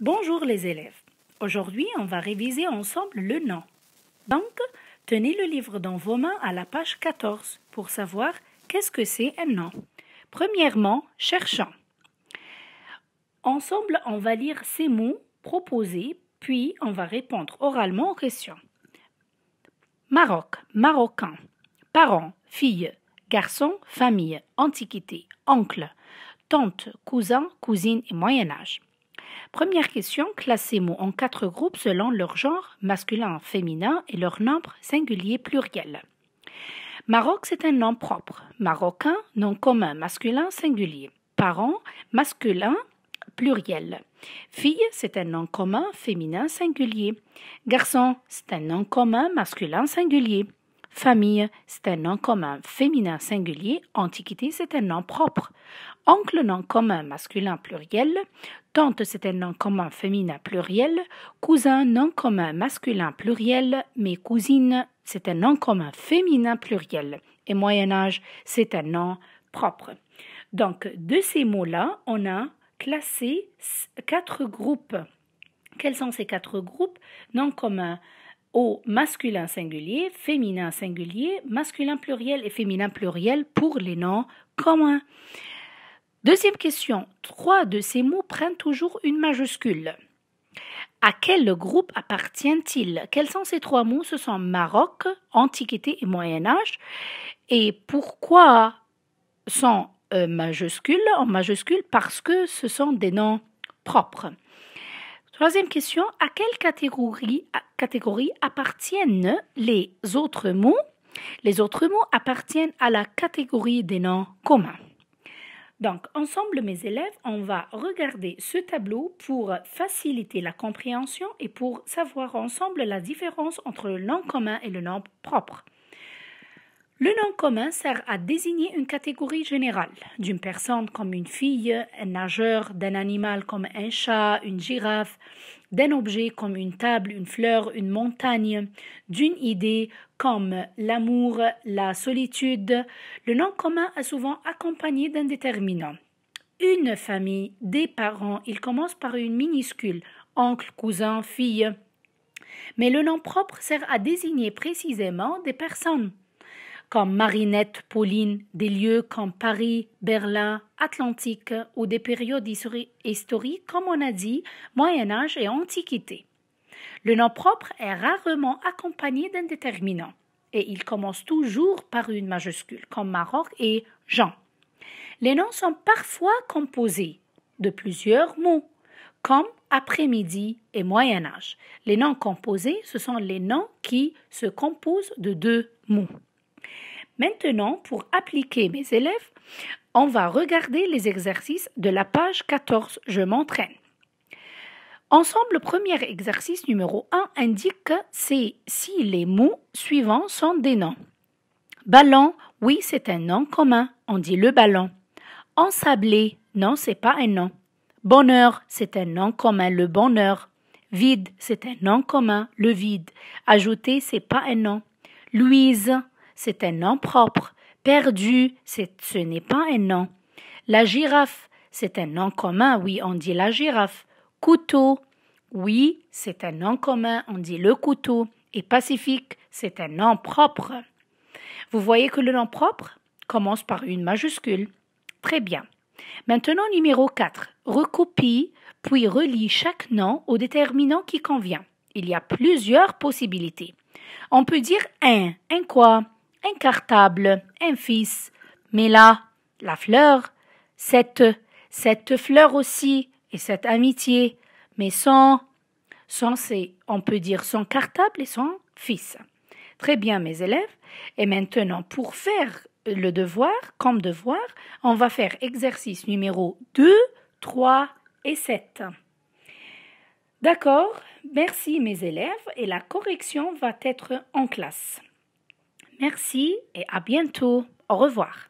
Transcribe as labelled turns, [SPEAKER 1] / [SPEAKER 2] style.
[SPEAKER 1] Bonjour les élèves. Aujourd'hui, on va réviser ensemble le nom. Donc, tenez le livre dans vos mains à la page 14 pour savoir qu'est-ce que c'est un nom. Premièrement, cherchons. Ensemble, on va lire ces mots proposés, puis on va répondre oralement aux questions. Maroc, marocain, parents, filles, garçons, famille, antiquité, oncle, tante, cousin, cousine et Moyen Âge. Première question, classez mots en quatre groupes selon leur genre, masculin, féminin et leur nombre singulier pluriel. Maroc, c'est un nom propre. Marocain, nom commun, masculin, singulier. Parents, masculin, pluriel. Fille, c'est un nom commun, féminin, singulier. Garçon, c'est un nom commun, masculin, singulier. Famille, c'est un nom commun féminin singulier. Antiquité, c'est un nom propre. Oncle, nom commun masculin pluriel. Tante, c'est un nom commun féminin pluriel. Cousin, nom commun masculin pluriel. Mais cousine, c'est un nom commun féminin pluriel. Et Moyen Âge, c'est un nom propre. Donc, de ces mots-là, on a classé quatre groupes. Quels sont ces quatre groupes? Nom commun au masculin singulier, féminin singulier, masculin pluriel et féminin pluriel pour les noms communs. Deuxième question. Trois de ces mots prennent toujours une majuscule. À quel groupe appartiennent-ils? Quels sont ces trois mots? Ce sont Maroc, Antiquité et Moyen Âge. Et pourquoi sont euh, majuscules? En majuscule Parce que ce sont des noms propres. Troisième question, à quelle catégorie, appartiennent les autres mots? Les autres mots appartiennent à la catégorie des noms communs. Donc, ensemble, mes élèves, on va regarder ce tableau pour faciliter la compréhension et pour savoir ensemble la différence entre le nom commun et le nom propre. Le nom commun sert à désigner une catégorie générale d'une personne comme une fille, un nageur, d'un animal comme un chat, une girafe, d'un objet comme une table, une fleur, une montagne, d'une idée comme l'amour, la solitude. Le nom commun est souvent accompagné d'un déterminant. Une famille, des parents, il commence par une minuscule, oncle, cousin, fille. Mais le nom propre sert à désigner précisément des personnes comme Marinette, Pauline, des lieux comme Paris, Berlin, Atlantique ou des périodes historiques comme on a dit, Moyen Âge et Antiquité. Le nom propre est rarement accompagné d'un déterminant et il commence toujours par une majuscule comme Maroc et Jean. Les noms sont parfois composés de plusieurs mots comme après-midi et Moyen Âge. Les noms composés, ce sont les noms qui se composent de deux mots. Maintenant, pour appliquer mes élèves, on va regarder les exercices de la page 14. Je m'entraîne. Ensemble, le premier exercice numéro 1 indique c'est si les mots suivants sont des noms. Ballon, oui, c'est un nom commun, on dit le ballon. Ensablé, non, c'est pas un nom. Bonheur, c'est un nom commun, le bonheur. Vide, c'est un nom commun, le vide. Ajouter, c'est pas un nom. Louise, c'est un nom propre. Perdu, ce n'est pas un nom. La girafe, c'est un nom commun, oui, on dit la girafe. Couteau, oui, c'est un nom commun, on dit le couteau. Et pacifique, c'est un nom propre. Vous voyez que le nom propre commence par une majuscule. Très bien. Maintenant, numéro 4. Recopie, puis relie chaque nom au déterminant qui convient. Il y a plusieurs possibilités. On peut dire un. Un quoi? Un cartable, un fils. Mais là, la fleur, cette, cette fleur aussi, et cette amitié, mais sans, sans c'est, on peut dire son cartable et son fils. Très bien, mes élèves. Et maintenant, pour faire le devoir, comme devoir, on va faire exercice numéro 2, 3 et 7. D'accord Merci mes élèves et la correction va être en classe. Merci et à bientôt. Au revoir.